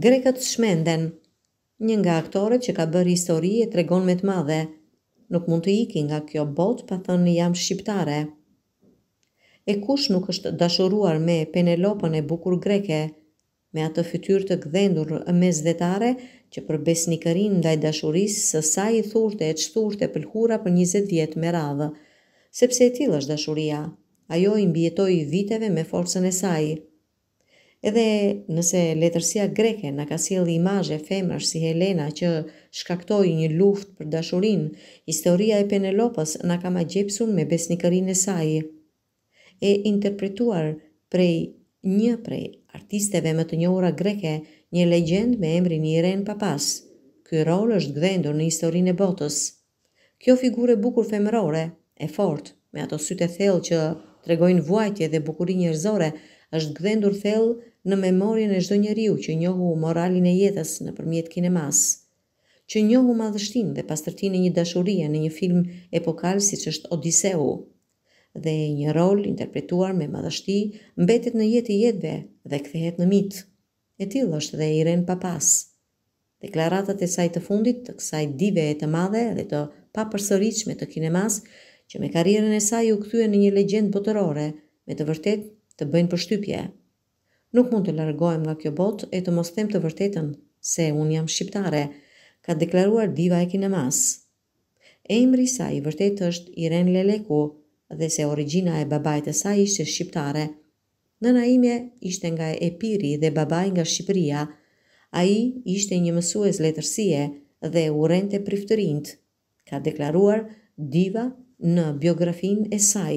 Grekët shmenden. Një nga aktoret që ka bërë histori e tregon me të madhe. Nuk mund të iki nga kjo botë pa thënë jam shqiptare. E kush nuk është dashuruar me Penelopën e bukur greke? me atë fytyrë të gdhendur mesdhetare që për besnikërinë ndaj dashurisë së saj thurte e çthurte pëlhura për njëzet vjet me radhë. Sepse e tillë është dashuria. Ajo i mbijetoi viteve me forcën e saj. Edhe nëse letërsia greke na ka sjellë imazhe femrash si Helena që shkaktoi një luftë për dashurinë, historia e Penelopës na ka magjepsur me besnikërinë e saj. e interpretuar prej një prej artisteve më të njohura greke, një legjendë me emrin Irene Papas. Ky rol është gdhendur në historinë e botës. Kjo figurë e bukur femërore, e fortë, me ato sytë e thellë që tregojnë vuajtje dhe bukuri njerëzore, është gdhendur thellë në memorien e çdo njeriu që njohu moralin e jetës nëpërmjet kinemasë. Që njohu madhështinë dhe pastërtinë e një dashurie në një film epokal siç është Odiseu. dhe një rol interpretuar me madhështi mbetet në jetë të jetëve dhe kthehet në mit. E tillë është dhe Irene Papas. Deklaratat e saj të fundit të kësaj dive të madhe dhe të papërsëritshme të kinemasë që me karrierën e saj u kthye në një legjendë botërore me të vërtetë të bëjnë përshtypje. Nuk mund të largohem nga kjo botë e të mos them të vërtetën se unë jam shqiptare, ka deklaruar diva e kinemasë. Emri i saj i vërtetë është Iren Leleku dhe se origjina e babait të saj ishte shqiptare. Nëna ime ishte nga Epiri dhe babai nga Shqipëria. Ai ishte një mësues letërsie dhe urrente priftërinjtë, ka deklaruar diva në biografinë e saj.